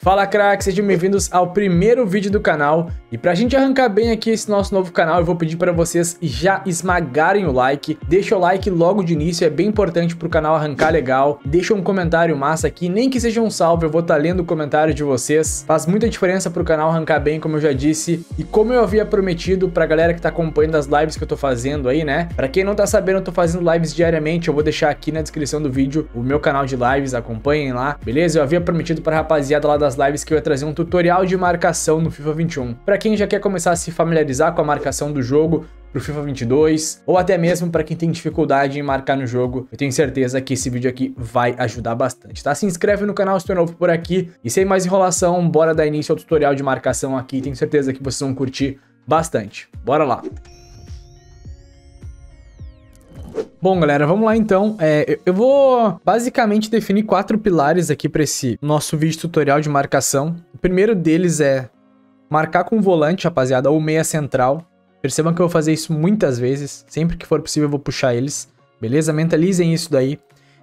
Fala crack, sejam bem-vindos ao primeiro vídeo do canal. E pra gente arrancar bem aqui esse nosso novo canal eu vou pedir para vocês já esmagarem o like, deixa o like logo de início, é bem importante pro canal arrancar legal, deixa um comentário massa aqui, nem que seja um salve, eu vou estar tá lendo o comentário de vocês, faz muita diferença pro canal arrancar bem, como eu já disse, e como eu havia prometido pra galera que tá acompanhando as lives que eu tô fazendo aí, né, pra quem não tá sabendo eu tô fazendo lives diariamente, eu vou deixar aqui na descrição do vídeo o meu canal de lives, acompanhem lá, beleza? Eu havia prometido pra rapaziada lá da das lives que eu ia trazer um tutorial de marcação no FIFA 21. Para quem já quer começar a se familiarizar com a marcação do jogo, pro FIFA 22, ou até mesmo para quem tem dificuldade em marcar no jogo, eu tenho certeza que esse vídeo aqui vai ajudar bastante, tá? Se inscreve no canal se tu é novo por aqui, e sem mais enrolação, bora dar início ao tutorial de marcação aqui, tenho certeza que vocês vão curtir bastante. Bora lá! Bom, galera, vamos lá então. É, eu vou basicamente definir quatro pilares aqui para esse nosso vídeo tutorial de marcação. O primeiro deles é marcar com volante, rapaziada, ou meia central. Percebam que eu vou fazer isso muitas vezes. Sempre que for possível eu vou puxar eles. Beleza? Mentalizem isso daí.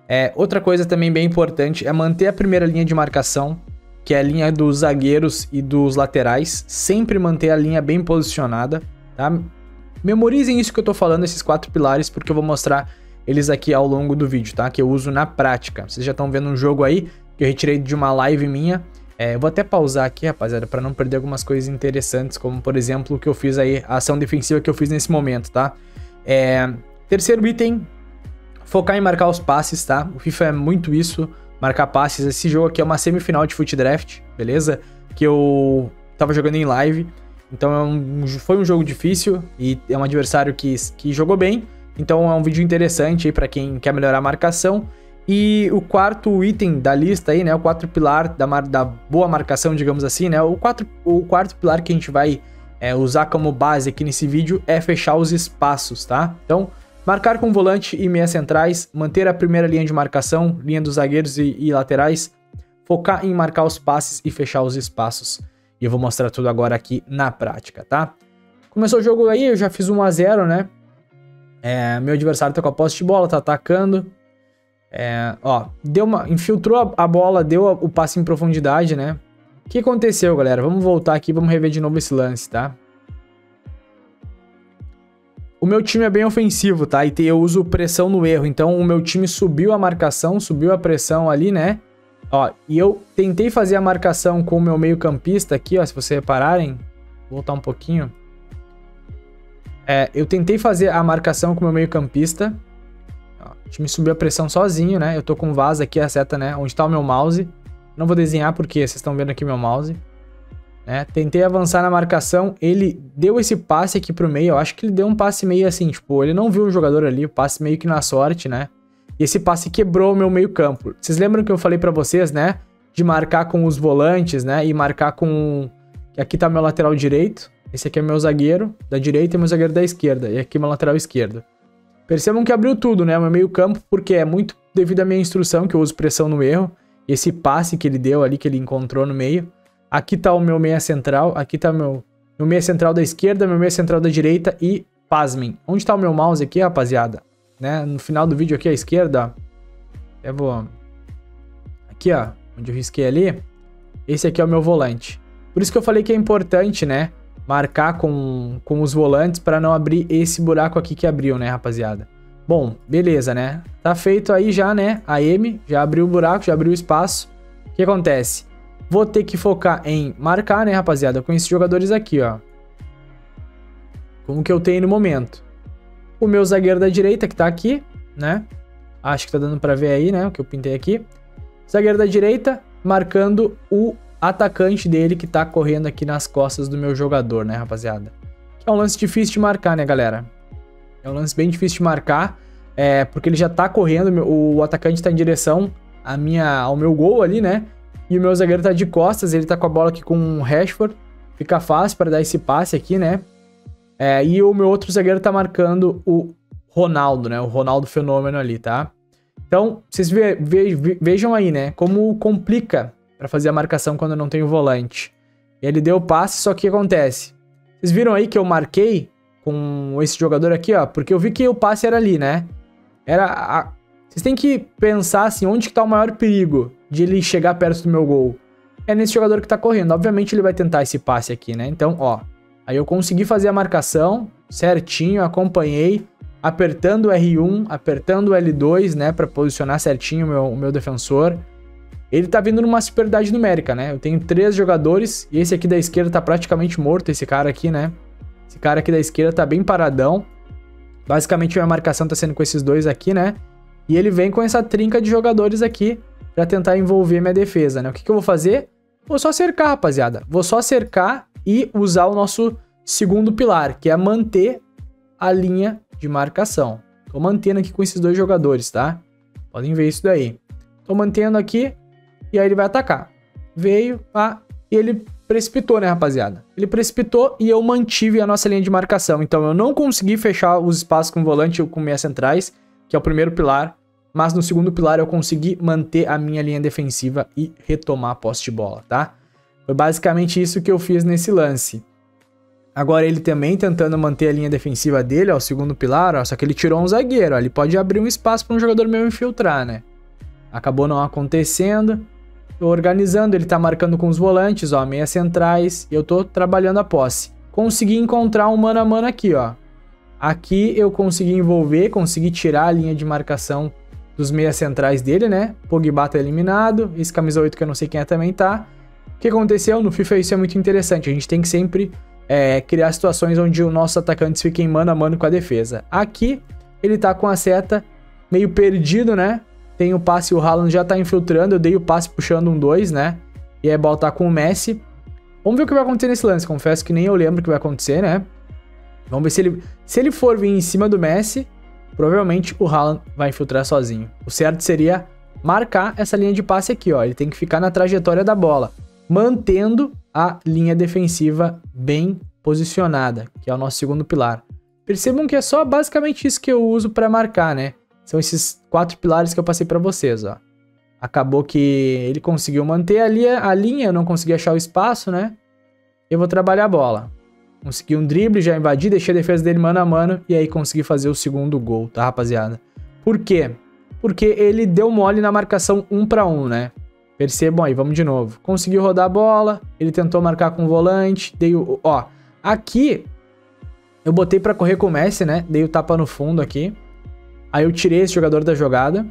É, outra coisa também bem importante é manter a primeira linha de marcação, que é a linha dos zagueiros e dos laterais. Sempre manter a linha bem posicionada, tá? Memorizem isso que eu tô falando, esses quatro pilares, porque eu vou mostrar eles aqui ao longo do vídeo, tá? Que eu uso na prática. Vocês já estão vendo um jogo aí que eu retirei de uma live minha. É, eu vou até pausar aqui, rapaziada, para não perder algumas coisas interessantes, como por exemplo o que eu fiz aí, a ação defensiva que eu fiz nesse momento, tá? É, terceiro item, focar em marcar os passes, tá? O FIFA é muito isso, marcar passes. Esse jogo aqui é uma semifinal de Foot Draft, beleza? Que eu tava jogando em live. Então é um, foi um jogo difícil e é um adversário que, que jogou bem. Então é um vídeo interessante aí para quem quer melhorar a marcação. E o quarto item da lista aí, né? O quarto pilar da, da boa marcação, digamos assim, né? O, quatro, o quarto pilar que a gente vai é, usar como base aqui nesse vídeo é fechar os espaços, tá? Então, marcar com volante e meia centrais, manter a primeira linha de marcação, linha dos zagueiros e, e laterais, focar em marcar os passes e fechar os espaços. E eu vou mostrar tudo agora aqui na prática, tá? Começou o jogo aí, eu já fiz 1 a 0 né? É, meu adversário tá com a posse de bola, tá atacando. É, ó, deu uma, infiltrou a, bola, deu o passe em profundidade, né? O que aconteceu, galera? Vamos voltar aqui, vamos rever de novo esse lance, tá? O meu time é bem ofensivo, tá? E eu uso pressão no erro. Então, o meu time subiu a marcação, subiu a pressão ali, né? Ó, e eu tentei fazer a marcação com o meu meio campista aqui, ó, se vocês repararem. Vou voltar um pouquinho. É, eu tentei fazer a marcação com o meu meio campista. Ó, o time subiu a pressão sozinho, né? Eu tô com vaso aqui, a seta, né? Onde tá o meu mouse. Não vou desenhar porque vocês estão vendo aqui meu mouse. Né? Tentei avançar na marcação, ele deu esse passe aqui pro meio, eu acho que ele deu um passe meio assim, tipo, ele não viu o jogador ali, o passe meio que na sorte, né? E esse passe quebrou o meu meio campo. Vocês lembram que eu falei para vocês, né? De marcar com os volantes, né? E marcar com... Aqui tá meu lateral direito. Esse aqui é meu zagueiro da direita e meu zagueiro da esquerda. E aqui meu lateral esquerdo. Percebam que abriu tudo, né? Meu meio campo, porque é muito devido à minha instrução, que eu uso pressão no erro. Esse passe que ele deu ali, que ele encontrou no meio. Aqui tá o meu meia central. Aqui tá meu, meu meia central da esquerda, meu meia central da direita e... Pasmem. Onde tá o meu mouse aqui, rapaziada? Né? No final do vídeo aqui à esquerda, eu vou... Aqui, ó, onde eu risquei ali, esse aqui é o meu volante. Por isso que eu falei que é importante, né? Marcar com, com os volantes para não abrir esse buraco aqui que abriu, né, rapaziada? Bom, beleza, né? Tá feito aí já, né? A M já abriu o buraco, já abriu o espaço. O que acontece? Vou ter que focar em marcar, né, rapaziada? Com esses jogadores aqui, ó. Como que eu tenho no momento o meu zagueiro da direita, que tá aqui, né? Acho que tá dando pra ver aí, né? O que eu pintei aqui. Zagueiro da direita, marcando o atacante dele que tá correndo aqui nas costas do meu jogador, né, rapaziada? É um lance difícil de marcar, né, galera? É um lance bem difícil de marcar, é, porque ele já tá correndo, o atacante tá em direção a minha, ao meu gol ali, né? E o meu zagueiro tá de costas, ele tá com a bola aqui com o Rashford. Fica fácil para dar esse passe aqui, né? É, e o meu outro zagueiro tá marcando o Ronaldo, né? O Ronaldo Fenômeno ali, tá? Então, vocês ve ve vejam aí, né? Como complica para fazer a marcação quando não tem o volante. Ele deu o passe, só que acontece? Vocês viram aí que eu marquei com esse jogador aqui, ó, porque eu vi que o passe era ali, né? Era a... Vocês têm que pensar assim, onde que tá o maior perigo de ele chegar perto do meu gol? é nesse jogador que tá correndo. Obviamente ele vai tentar esse passe aqui, né? Então, ó, aí eu consegui fazer a marcação certinho, acompanhei, apertando o R1, apertando o L2, né, para posicionar certinho o meu, o meu defensor. Ele tá vindo numa superioridade numérica, né? Eu tenho três jogadores e esse aqui da esquerda tá praticamente morto, esse cara aqui, né? Esse cara aqui da esquerda tá bem paradão. Basicamente, minha marcação tá sendo com esses dois aqui, né? E ele vem com essa trinca de jogadores aqui para tentar envolver minha defesa, né? O que, que eu vou fazer? Vou só cercar, rapaziada. Vou só cercar e usar o nosso segundo pilar, que é manter a linha de marcação. Tô mantendo aqui com esses dois jogadores, tá? Podem ver isso daí. Tô mantendo aqui e aí ele vai atacar. Veio, pá, e ele precipitou, né, rapaziada? Ele precipitou e eu mantive a nossa linha de marcação. Então eu não consegui fechar os espaços com volante ou com meias centrais, que é o primeiro pilar, mas no segundo pilar eu consegui manter a minha linha defensiva e retomar a posse de bola, tá? Foi basicamente isso que eu fiz nesse lance. Agora ele também tentando manter a linha defensiva dele, ó, o segundo pilar, ó, só que ele tirou um zagueiro, ó, ele pode abrir um espaço para um jogador meu infiltrar, né? Acabou não acontecendo. Tô organizando, ele tá marcando com os volantes, ó, meias centrais, e eu tô trabalhando a posse. Consegui encontrar um mano a mano aqui, ó. Aqui eu consegui envolver, consegui tirar a linha de marcação dos meias centrais dele, né? Pogba tá eliminado, esse camisa 8 que eu não sei quem é também tá. Que aconteceu? No FIFA isso é muito interessante, a gente tem que sempre é, criar situações onde o nosso atacante fiquem mano a mano com a defesa. Aqui, ele tá com a seta meio perdido, né? Tem o passe, o Haaland já tá infiltrando, eu dei o passe puxando um 2, né? E aí bola tá com o Messi. Vamos ver o que vai acontecer nesse lance, confesso que nem eu lembro o que vai acontecer, né? Vamos ver se ele, se ele for vir em cima do Messi, provavelmente o Haaland vai infiltrar sozinho. O certo seria marcar essa linha de passe aqui, ó. Ele tem que ficar na trajetória da bola, mantendo a linha defensiva bem posicionada, que é o nosso segundo pilar. Percebam que é só basicamente isso que eu uso para marcar, né? São esses quatro pilares que eu passei para vocês, ó. Acabou que ele conseguiu manter ali a linha, eu não consegui achar o espaço, né? Eu vou trabalhar a bola. Consegui um drible, já invadi, deixei a defesa dele mano a mano e aí consegui fazer o segundo gol, tá, rapaziada? Por quê? Porque ele deu mole na marcação um para um, né? Percebam aí, vamos de novo. Conseguiu rodar a bola, ele tentou marcar com o volante, dei o... Ó, aqui eu botei para correr com o Messi, né? Dei o tapa no fundo aqui. Aí eu tirei esse jogador da jogada,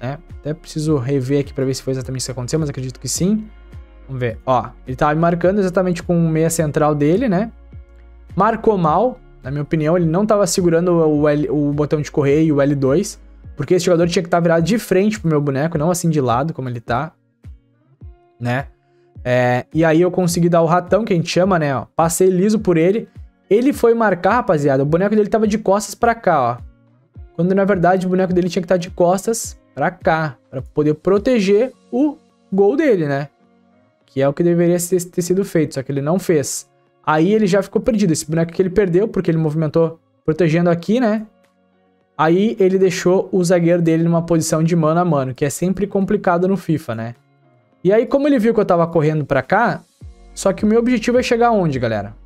né? Até preciso rever aqui para ver se foi exatamente isso que aconteceu, mas acredito que sim. Vamos ver. Ó, ele tava me marcando exatamente com o meia central dele, né? Marcou mal, na minha opinião, ele não tava segurando o, L, o botão de correr e o L2, porque esse jogador tinha que estar tá virado de frente pro meu boneco, não assim de lado, como ele tá né? É, e aí eu consegui dar o ratão, que a gente chama, né? Ó, passei liso por ele. Ele foi marcar, rapaziada. O boneco dele tava de costas pra cá, ó. Quando na verdade o boneco dele tinha que estar tá de costas pra cá. Pra poder proteger o gol dele, né? Que é o que deveria ter, sido feito, só que ele não fez. Aí ele já ficou perdido. Esse boneco que ele perdeu, porque ele movimentou protegendo aqui, né? Aí ele deixou o zagueiro dele numa posição de mano a mano, que é sempre complicado no FIFA, né? E aí, como ele viu que eu tava correndo pra cá, só que o meu objetivo é chegar onde, galera?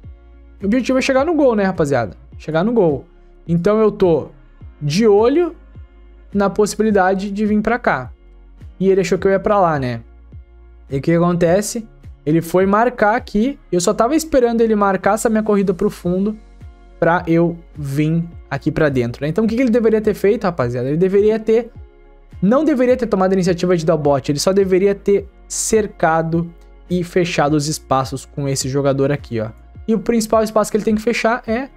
O objetivo é chegar no gol, né, rapaziada? Chegar no gol. Então eu tô de olho na possibilidade de vir pra cá. E ele achou que eu ia pra lá, né? E o que acontece? Ele foi marcar aqui. Eu só tava esperando ele marcar essa minha corrida pro fundo pra eu vir aqui pra dentro, né? Então o que ele deveria ter feito, rapaziada? Ele deveria ter... Não deveria ter tomado a iniciativa de dar o bot. Ele só deveria ter cercado e fechado os espaços com esse jogador aqui, ó. E o principal espaço que ele tem que fechar é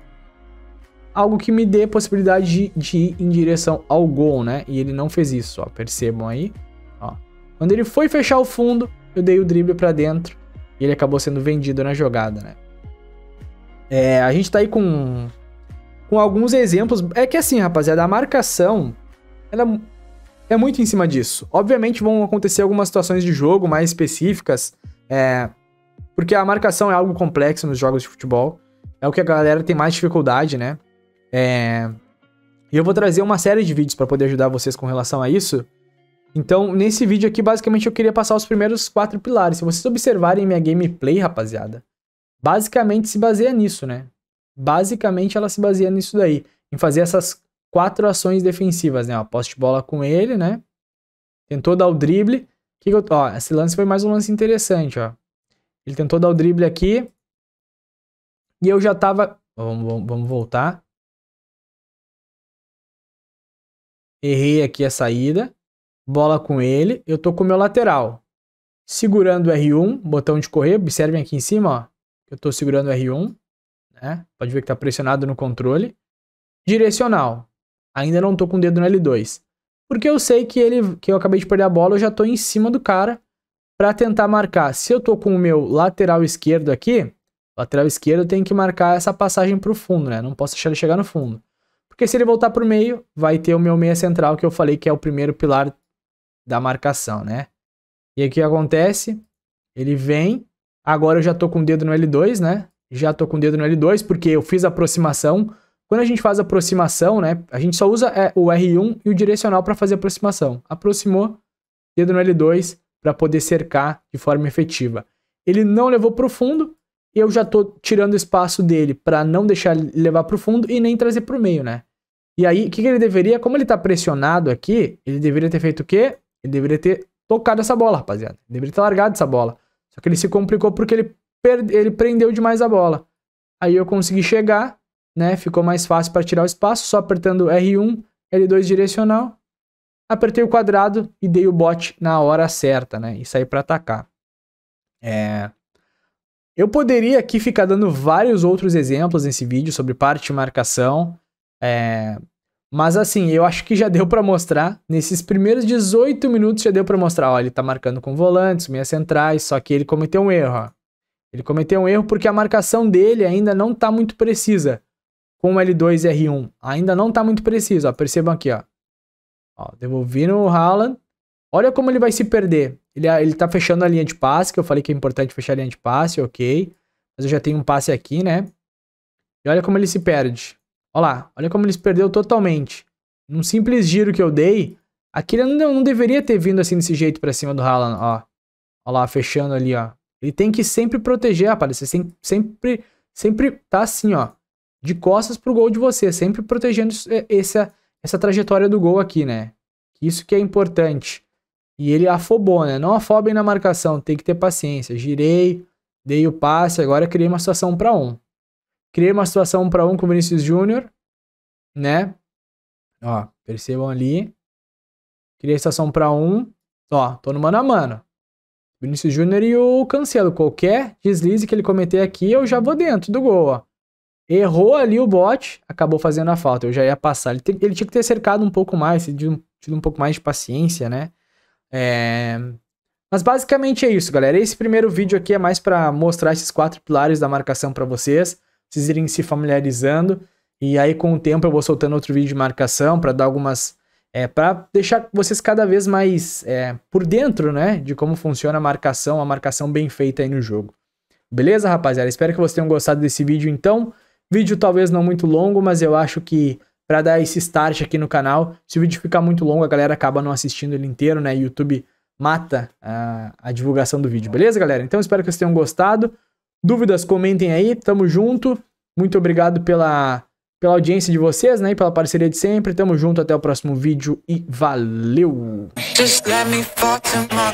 algo que me dê possibilidade de, de ir em direção ao gol, né? E ele não fez isso, ó. Percebam aí, ó. Quando ele foi fechar o fundo, eu dei o drible para dentro e ele acabou sendo vendido na jogada, né? É, a gente tá aí com, com alguns exemplos. É que assim, rapaziada, a marcação, ela é muito em cima disso. Obviamente vão acontecer algumas situações de jogo mais específicas, é, porque a marcação é algo complexo nos jogos de futebol. É o que a galera tem mais dificuldade, né? É, e eu vou trazer uma série de vídeos para poder ajudar vocês com relação a isso. Então, nesse vídeo aqui, basicamente, eu queria passar os primeiros quatro pilares. Se vocês observarem minha gameplay, rapaziada, basicamente se baseia nisso, né? Basicamente, ela se baseia nisso daí. Em fazer essas quatro ações defensivas, né? Ó, posse de bola com ele, né? Tentou dar o drible. Que que eu, ó, esse lance foi mais um lance interessante, ó. Ele tentou dar o drible aqui. E eu já tava... Vamos, vamos, vamos voltar. Errei aqui a saída. Bola com ele. Eu tô com o meu lateral. Segurando o R1, botão de correr. Observem aqui em cima, ó. Eu tô segurando o R1. Né? Pode ver que tá pressionado no controle. Direcional. Ainda não tô com o dedo no L2. Porque eu sei que ele que eu acabei de perder a bola, eu já tô em cima do cara para tentar marcar. Se eu tô com o meu lateral esquerdo aqui, lateral esquerdo tem que marcar essa passagem pro fundo, né? Não posso deixar ele chegar no fundo. Porque se ele voltar pro meio, vai ter o meu meia central que eu falei que é o primeiro pilar da marcação, né? E aí o que acontece? Ele vem, agora eu já tô com o dedo no L2, né? Já tô com o dedo no L2 porque eu fiz a aproximação, quando a gente faz aproximação, né, a gente só usa é, o R1 e o direcional para fazer aproximação. Aproximou, dedo no L2 para poder cercar de forma efetiva. Ele não levou para o fundo, eu já estou tirando espaço dele para não deixar levar para o fundo e nem trazer para o meio, né? E aí, o que, que, ele deveria, como ele está pressionado aqui, ele deveria ter feito o quê? Ele deveria ter tocado essa bola, rapaziada. Ele deveria ter largado essa bola. Só que ele se complicou porque ele, ele prendeu demais a bola. Aí eu consegui chegar, né? Ficou mais fácil para tirar o espaço, só apertando R1, L2 direcional. Apertei o quadrado e dei o bot na hora certa, né? E saí para atacar. É... Eu poderia aqui ficar dando vários outros exemplos nesse vídeo sobre parte de marcação. É... Mas assim, eu acho que já deu para mostrar. Nesses primeiros 18 minutos já deu para mostrar. Ele tá marcando com volantes, minhas centrais, só que ele cometeu um erro. Ó. Ele cometeu um erro porque a marcação dele ainda não tá muito precisa com o L2 e R1. Ainda não tá muito preciso, ó. Percebam aqui, ó. ó devolvi no Haaland. Olha como ele vai se perder. Ele, ele tá fechando a linha de passe, que eu falei que é importante fechar a linha de passe, ok. Mas eu já tenho um passe aqui, né? E olha como ele se perde. Olha lá, olha como ele se perdeu totalmente. Num simples giro que eu dei, aqui ele não, não deveria ter vindo assim desse jeito pra cima do Haaland, ó. Olha lá, fechando ali, ó. Ele tem que sempre proteger, rapaz. Você sempre, sempre tá assim, ó de costas pro gol de você, sempre protegendo é, essa, essa trajetória do gol aqui, né? Isso que é importante. E ele afobou, né? Não afobem na marcação, tem que ter paciência. Girei, dei o passe, agora criei uma situação para um. Criei uma situação para um com o Vinícius Júnior, né? Ó, percebam ali. Criei a situação para um. Ó, tô no mano a mano. Vinícius Júnior e o Cancelo. Qualquer deslize que ele cometer aqui, eu já vou dentro do gol, ó. Errou ali o bot, acabou fazendo a falta. Eu já ia passar. Ele, tem, ele tinha que ter cercado um pouco mais, tido, tido um pouco mais de paciência, né? É... Mas basicamente é isso, galera. Esse primeiro vídeo aqui é mais para mostrar esses quatro pilares da marcação para vocês, vocês irem se familiarizando. E aí, com o tempo, eu vou soltando outro vídeo de marcação para dar algumas. É, para deixar vocês cada vez mais é, por dentro, né? De como funciona a marcação, a marcação bem feita aí no jogo. Beleza, rapaziada? Espero que vocês tenham gostado desse vídeo, então. Vídeo talvez não muito longo, mas eu acho que para dar esse start aqui no canal, se o vídeo ficar muito longo, a galera acaba não assistindo ele inteiro, né? YouTube mata a, a divulgação do vídeo, beleza, galera? Então espero que vocês tenham gostado. Dúvidas, comentem aí, tamo junto. Muito obrigado pela, pela audiência de vocês, né? E pela parceria de sempre. Tamo junto, até o próximo vídeo e valeu! Just let me fall to my